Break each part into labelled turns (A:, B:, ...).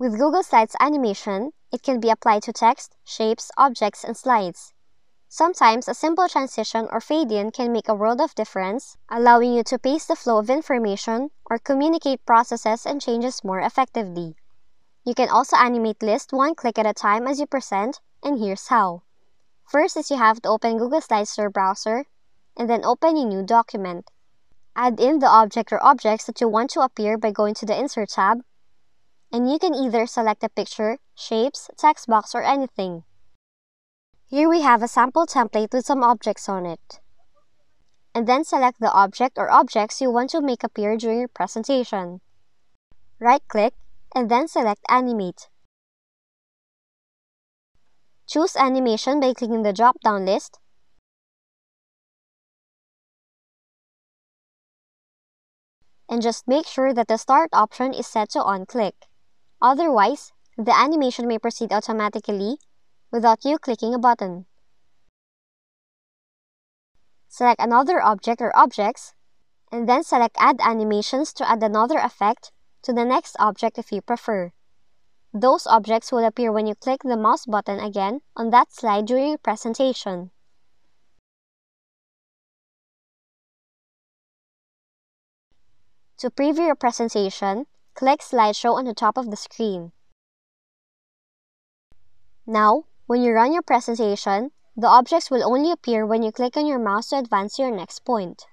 A: With Google Slides animation, it can be applied to text, shapes, objects, and slides. Sometimes a simple transition or fade in can make a world of difference, allowing you to pace the flow of information or communicate processes and changes more effectively. You can also animate lists one click at a time as you present, and here's how. First is you have to open Google Slides to your browser, and then open a new document. Add in the object or objects that you want to appear by going to the Insert tab, and you can either select a picture, shapes, text box, or anything. Here we have a sample template with some objects on it. And then select the object or objects you want to make appear during your presentation. Right-click, and then select Animate. Choose Animation by clicking the drop-down list, and just make sure that the Start option is set to On-Click. Otherwise, the animation may proceed automatically without you clicking a button. Select another object or objects, and then select Add Animations to add another effect to the next object if you prefer. Those objects will appear when you click the mouse button again on that slide during your presentation. To preview your presentation, click Slideshow on the top of the screen. Now, when you run your presentation, the objects will only appear when you click on your mouse to advance to your next point.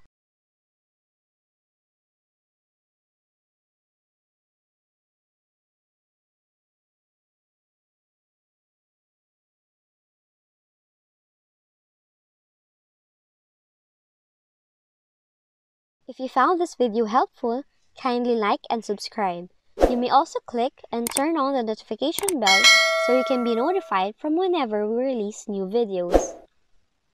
A: If you found this video helpful, kindly like and subscribe. You may also click and turn on the notification bell so you can be notified from whenever we release new videos.